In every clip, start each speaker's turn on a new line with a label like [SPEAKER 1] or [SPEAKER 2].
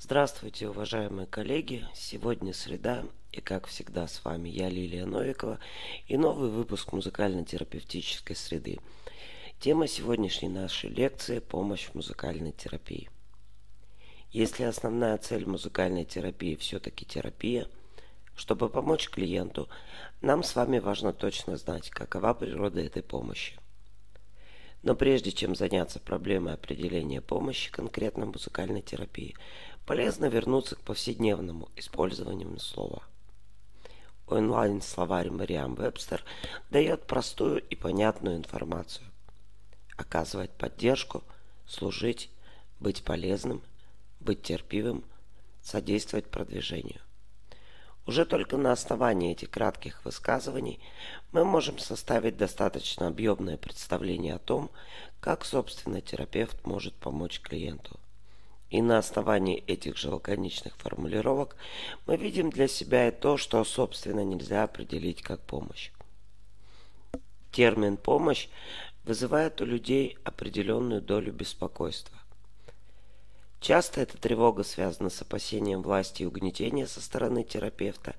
[SPEAKER 1] Здравствуйте, уважаемые коллеги! Сегодня среда, и как всегда с вами я, Лилия Новикова, и новый выпуск музыкально-терапевтической среды. Тема сегодняшней нашей лекции – помощь в музыкальной терапии. Если основная цель музыкальной терапии все-таки терапия, чтобы помочь клиенту, нам с вами важно точно знать, какова природа этой помощи – но прежде чем заняться проблемой определения помощи конкретно музыкальной терапии, полезно вернуться к повседневному использованию слова. Онлайн-словарь Мариам Вебстер дает простую и понятную информацию. Оказывать поддержку, служить, быть полезным, быть терпивым, содействовать продвижению. Уже только на основании этих кратких высказываний мы можем составить достаточно объемное представление о том, как, собственно, терапевт может помочь клиенту. И на основании этих же лаконичных формулировок мы видим для себя и то, что, собственно, нельзя определить как помощь. Термин «помощь» вызывает у людей определенную долю беспокойства. Часто эта тревога связана с опасением власти и угнетения со стороны терапевта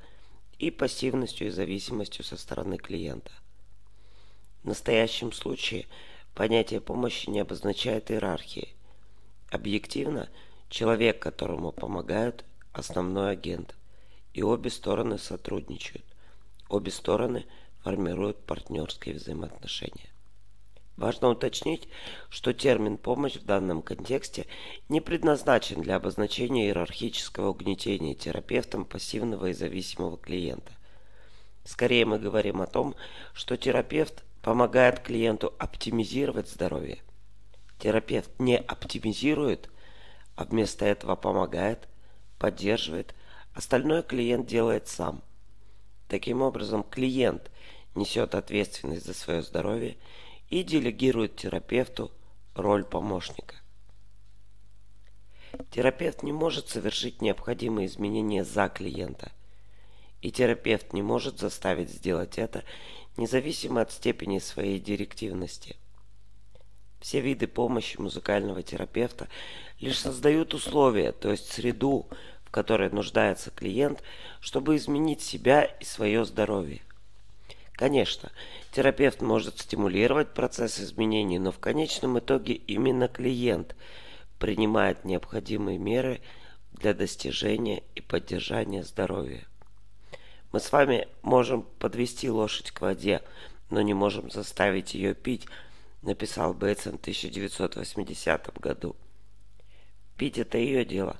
[SPEAKER 1] и пассивностью и зависимостью со стороны клиента. В настоящем случае понятие помощи не обозначает иерархии. Объективно, человек, которому помогают, основной агент, и обе стороны сотрудничают. Обе стороны формируют партнерские взаимоотношения. Важно уточнить, что термин «помощь» в данном контексте не предназначен для обозначения иерархического угнетения терапевтом пассивного и зависимого клиента. Скорее мы говорим о том, что терапевт помогает клиенту оптимизировать здоровье. Терапевт не оптимизирует, а вместо этого помогает, поддерживает, остальное клиент делает сам. Таким образом, клиент несет ответственность за свое здоровье – и делегирует терапевту роль помощника. Терапевт не может совершить необходимые изменения за клиента, и терапевт не может заставить сделать это независимо от степени своей директивности. Все виды помощи музыкального терапевта лишь создают условия, то есть среду, в которой нуждается клиент, чтобы изменить себя и свое здоровье. Конечно, терапевт может стимулировать процесс изменений, но в конечном итоге именно клиент принимает необходимые меры для достижения и поддержания здоровья. Мы с вами можем подвести лошадь к воде, но не можем заставить ее пить, написал Бейтсон в 1980 году. Пить это ее дело.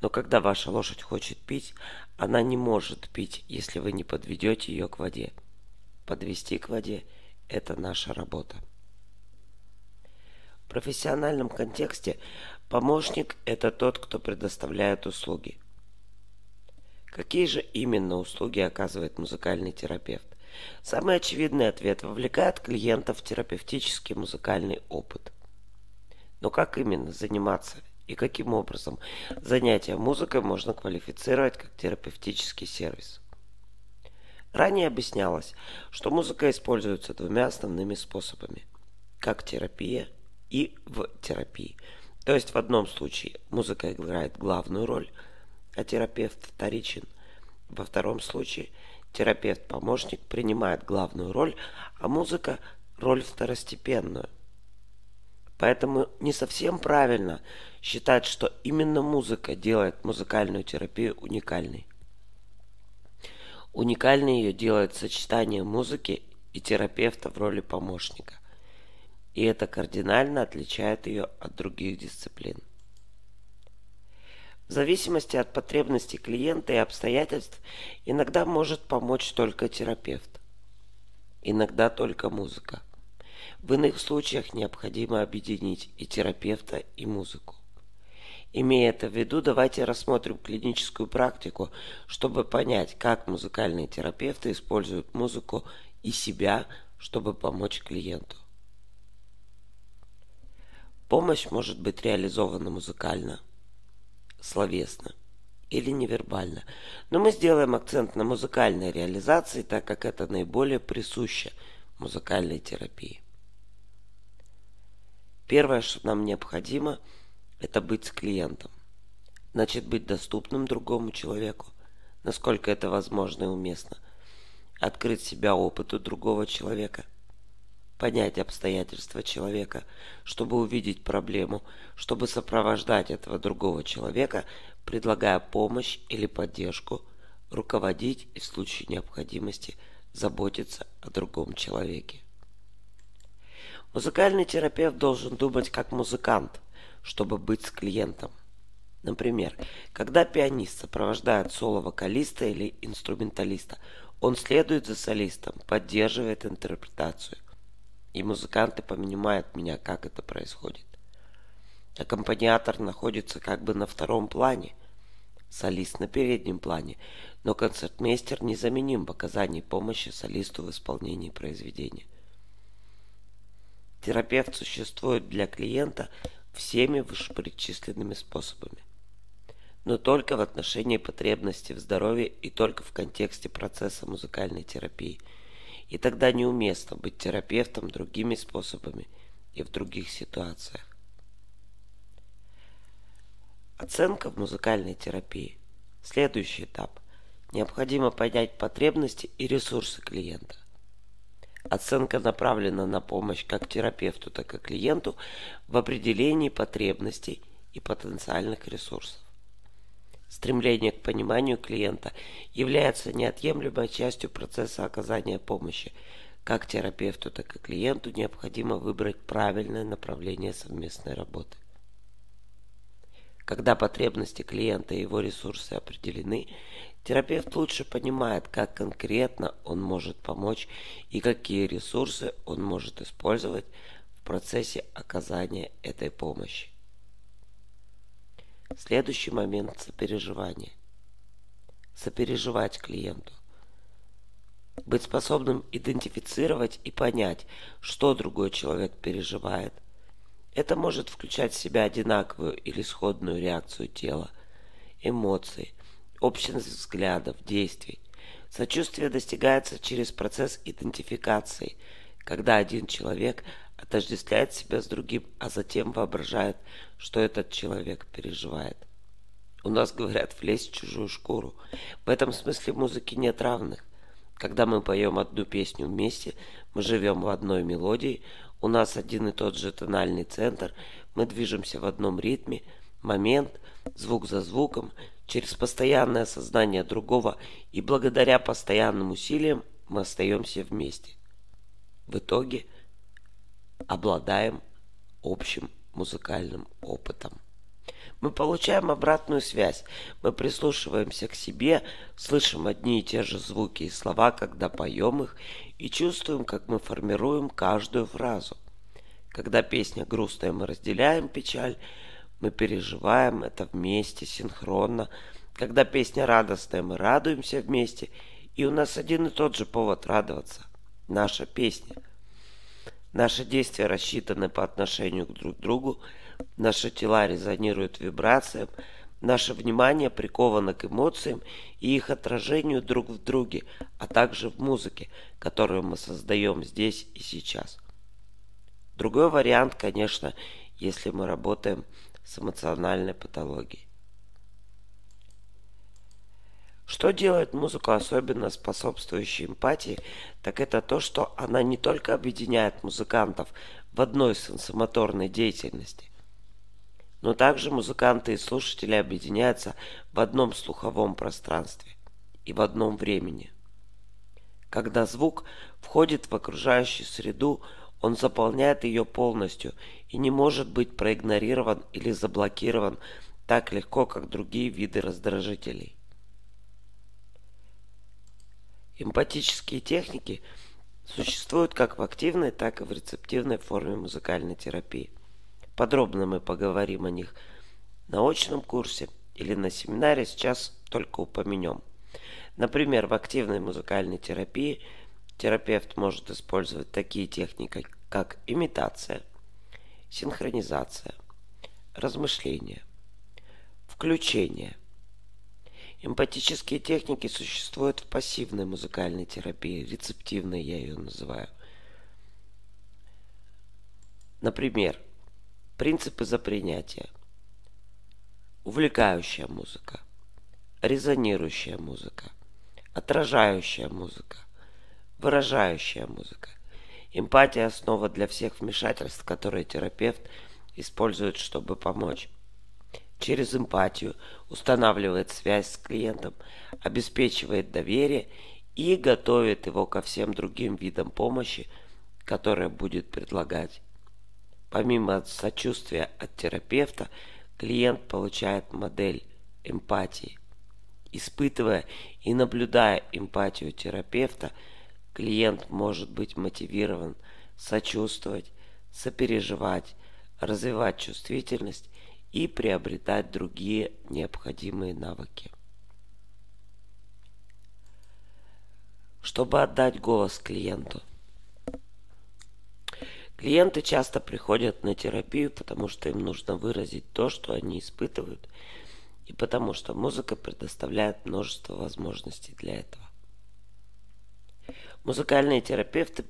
[SPEAKER 1] Но когда ваша лошадь хочет пить, она не может пить, если вы не подведете ее к воде подвести к воде – это наша работа. В профессиональном контексте помощник – это тот, кто предоставляет услуги. Какие же именно услуги оказывает музыкальный терапевт? Самый очевидный ответ – вовлекает клиента в терапевтический музыкальный опыт. Но как именно заниматься и каким образом занятие музыкой можно квалифицировать как терапевтический сервис – Ранее объяснялось, что музыка используется двумя основными способами. Как терапия и в терапии. То есть в одном случае музыка играет главную роль, а терапевт вторичен. Во втором случае терапевт-помощник принимает главную роль, а музыка – роль второстепенную. Поэтому не совсем правильно считать, что именно музыка делает музыкальную терапию уникальной. Уникальной ее делает сочетание музыки и терапевта в роли помощника. И это кардинально отличает ее от других дисциплин. В зависимости от потребностей клиента и обстоятельств иногда может помочь только терапевт. Иногда только музыка. В иных случаях необходимо объединить и терапевта, и музыку. Имея это в виду, давайте рассмотрим клиническую практику, чтобы понять, как музыкальные терапевты используют музыку и себя, чтобы помочь клиенту. Помощь может быть реализована музыкально, словесно или невербально, но мы сделаем акцент на музыкальной реализации, так как это наиболее присуще музыкальной терапии. Первое, что нам необходимо – это быть с клиентом. значит быть доступным другому человеку, насколько это возможно и уместно, открыть себя опыту другого человека, понять обстоятельства человека, чтобы увидеть проблему, чтобы сопровождать этого другого человека, предлагая помощь или поддержку, руководить и в случае необходимости заботиться о другом человеке. Музыкальный терапевт должен думать как музыкант, чтобы быть с клиентом. Например, когда пианист сопровождает соло вокалиста или инструменталиста, он следует за солистом, поддерживает интерпретацию. И музыканты понимают меня, как это происходит. Аккомпаниатор находится как бы на втором плане, солист на переднем плане, но концертмейстер незаменим в оказании помощи солисту в исполнении произведения. Терапевт существует для клиента всеми вышеперечисленными способами но только в отношении потребности в здоровье и только в контексте процесса музыкальной терапии. И тогда неуместно быть терапевтом другими способами и в других ситуациях. Оценка в музыкальной терапии. Следующий этап. Необходимо понять потребности и ресурсы клиента. Оценка направлена на помощь как терапевту, так и клиенту в определении потребностей и потенциальных ресурсов. Стремление к пониманию клиента является неотъемлемой частью процесса оказания помощи. Как терапевту, так и клиенту необходимо выбрать правильное направление совместной работы. Когда потребности клиента и его ресурсы определены, терапевт лучше понимает, как конкретно он может помочь и какие ресурсы он может использовать в процессе оказания этой помощи. Следующий момент сопереживания. Сопереживать клиенту. Быть способным идентифицировать и понять, что другой человек переживает. Это может включать в себя одинаковую или сходную реакцию тела, эмоций, общность взглядов, действий. Сочувствие достигается через процесс идентификации, когда один человек отождествляет себя с другим, а затем воображает, что этот человек переживает. У нас говорят влезть в чужую шкуру. В этом смысле музыки нет равных. Когда мы поем одну песню вместе, мы живем в одной мелодии, у нас один и тот же тональный центр, мы движемся в одном ритме, момент, звук за звуком, через постоянное сознание другого и благодаря постоянным усилиям мы остаемся вместе. В итоге обладаем общим музыкальным опытом. Мы получаем обратную связь, мы прислушиваемся к себе, слышим одни и те же звуки и слова, когда поем их, и чувствуем, как мы формируем каждую фразу. Когда песня грустная, мы разделяем печаль, мы переживаем это вместе, синхронно. Когда песня радостная, мы радуемся вместе, и у нас один и тот же повод радоваться. Наша песня – Наши действия рассчитаны по отношению к друг другу, наши тела резонируют вибрациям, наше внимание приковано к эмоциям и их отражению друг в друге, а также в музыке, которую мы создаем здесь и сейчас. Другой вариант, конечно, если мы работаем с эмоциональной патологией. Что делает музыку особенно способствующей эмпатии, так это то, что она не только объединяет музыкантов в одной сенсомоторной деятельности, но также музыканты и слушатели объединяются в одном слуховом пространстве и в одном времени. Когда звук входит в окружающую среду, он заполняет ее полностью и не может быть проигнорирован или заблокирован так легко, как другие виды раздражителей. Эмпатические техники существуют как в активной, так и в рецептивной форме музыкальной терапии. Подробно мы поговорим о них на очном курсе или на семинаре, сейчас только упомянем. Например, в активной музыкальной терапии терапевт может использовать такие техники, как имитация, синхронизация, размышление, включение – Эмпатические техники существуют в пассивной музыкальной терапии, рецептивной я ее называю. Например, принципы за принятие. увлекающая музыка, резонирующая музыка, отражающая музыка, выражающая музыка. Эмпатия – основа для всех вмешательств, которые терапевт использует, чтобы помочь. Через эмпатию устанавливает связь с клиентом, обеспечивает доверие и готовит его ко всем другим видам помощи, которые будет предлагать. Помимо сочувствия от терапевта, клиент получает модель эмпатии. Испытывая и наблюдая эмпатию терапевта, клиент может быть мотивирован сочувствовать, сопереживать, развивать чувствительность и приобретать другие необходимые навыки. Чтобы отдать голос клиенту. Клиенты часто приходят на терапию, потому что им нужно выразить то, что они испытывают, и потому что музыка предоставляет множество возможностей для этого. Музыкальные терапевты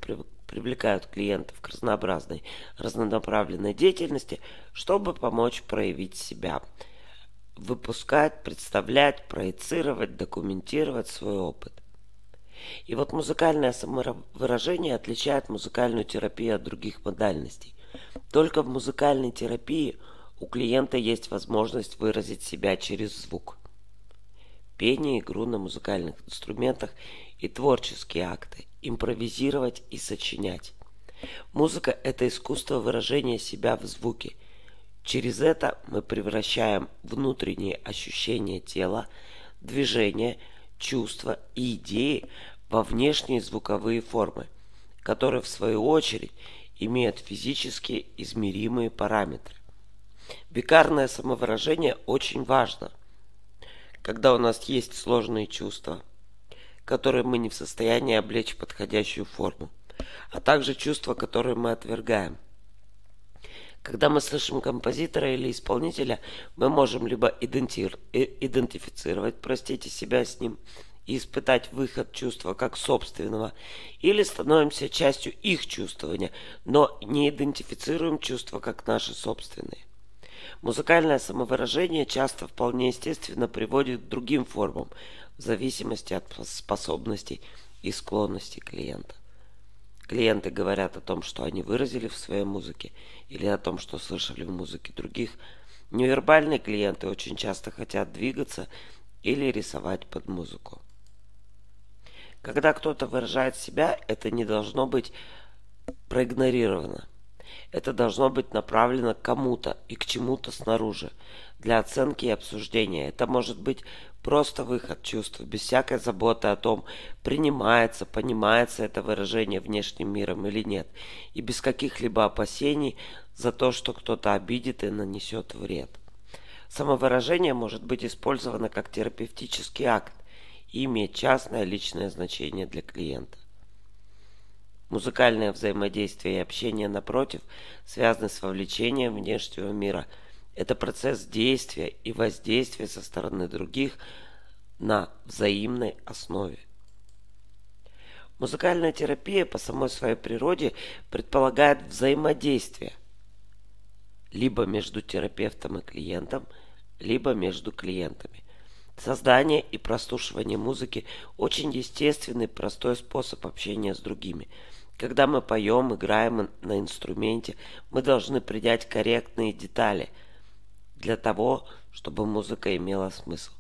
[SPEAKER 1] привлекают клиентов к разнообразной, разнонаправленной деятельности, чтобы помочь проявить себя, выпускать, представлять, проецировать, документировать свой опыт. И вот музыкальное самовыражение отличает музыкальную терапию от других модальностей. Только в музыкальной терапии у клиента есть возможность выразить себя через звук. Пение, игру на музыкальных инструментах и творческие акты, импровизировать и сочинять. Музыка – это искусство выражения себя в звуке. Через это мы превращаем внутренние ощущения тела, движения, чувства и идеи во внешние звуковые формы, которые в свою очередь имеют физически измеримые параметры. Бикарное самовыражение очень важно, когда у нас есть сложные чувства – которые мы не в состоянии облечь в подходящую форму, а также чувства, которые мы отвергаем. Когда мы слышим композитора или исполнителя, мы можем либо идентифицировать, простите, себя с ним и испытать выход чувства как собственного, или становимся частью их чувствования, но не идентифицируем чувства как наши собственные. Музыкальное самовыражение часто вполне естественно приводит к другим формам, в зависимости от способностей и склонностей клиента. Клиенты говорят о том, что они выразили в своей музыке или о том, что слышали в музыке других. Невербальные клиенты очень часто хотят двигаться или рисовать под музыку. Когда кто-то выражает себя, это не должно быть проигнорировано. Это должно быть направлено к кому-то и к чему-то снаружи для оценки и обсуждения. Это может быть просто выход чувств, без всякой заботы о том, принимается, понимается это выражение внешним миром или нет, и без каких-либо опасений за то, что кто-то обидит и нанесет вред. Самовыражение может быть использовано как терапевтический акт и иметь частное личное значение для клиента. Музыкальное взаимодействие и общение, напротив, связаны с вовлечением внешнего мира – это процесс действия и воздействия со стороны других на взаимной основе. Музыкальная терапия по самой своей природе предполагает взаимодействие либо между терапевтом и клиентом, либо между клиентами. Создание и прослушивание музыки – очень естественный, простой способ общения с другими. Когда мы поем, играем на инструменте, мы должны придать корректные детали – для того, чтобы музыка имела смысл.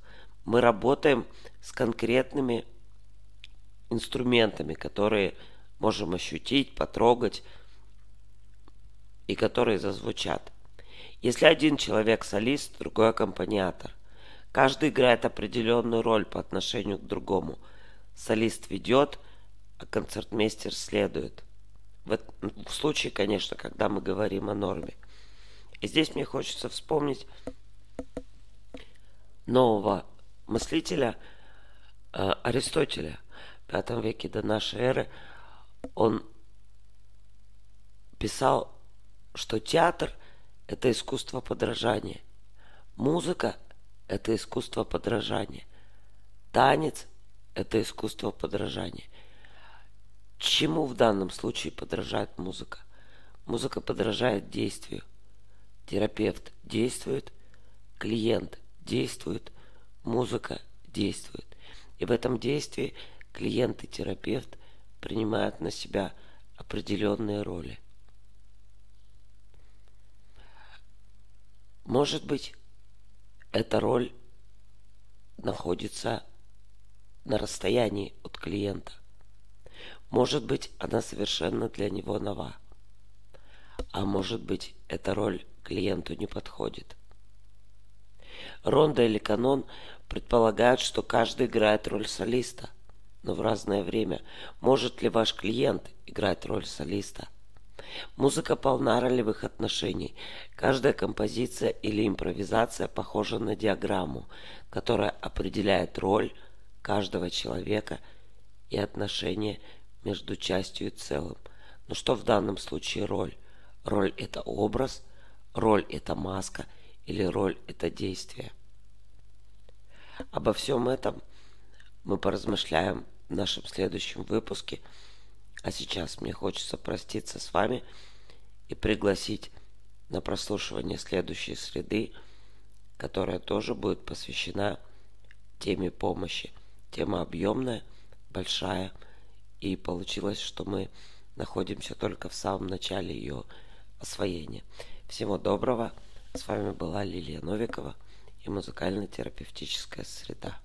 [SPEAKER 1] Мы работаем с конкретными инструментами, которые можем ощутить, потрогать и которые зазвучат. Если один человек солист, другой аккомпаниатор. Каждый играет определенную роль по отношению к другому. Солист ведет, а концертмейстер следует. В, в случае, конечно, когда мы говорим о норме – и здесь мне хочется вспомнить нового мыслителя э, Аристотеля в пятом веке до нашей эры. Он писал, что театр – это искусство подражания, музыка – это искусство подражания, танец – это искусство подражания. Чему в данном случае подражает музыка? Музыка подражает действию – Терапевт действует, клиент действует, музыка действует. И в этом действии клиент и терапевт принимают на себя определенные роли. Может быть, эта роль находится на расстоянии от клиента. Может быть, она совершенно для него нова. А может быть, эта роль клиенту не подходит. Ронда или канон предполагают, что каждый играет роль солиста, но в разное время. Может ли ваш клиент играть роль солиста? Музыка полна ролевых отношений. Каждая композиция или импровизация похожа на диаграмму, которая определяет роль каждого человека и отношения между частью и целым. Но что в данном случае роль? Роль – это образ, роль – это маска или роль – это действие. Обо всем этом мы поразмышляем в нашем следующем выпуске – а сейчас мне хочется проститься с вами и пригласить на прослушивание следующей среды, которая тоже будет посвящена теме помощи. Тема объемная, большая, и получилось, что мы находимся только в самом начале ее освоения. Всего доброго. С вами была Лилия Новикова и музыкально-терапевтическая среда.